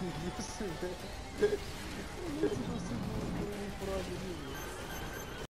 diyorsun be?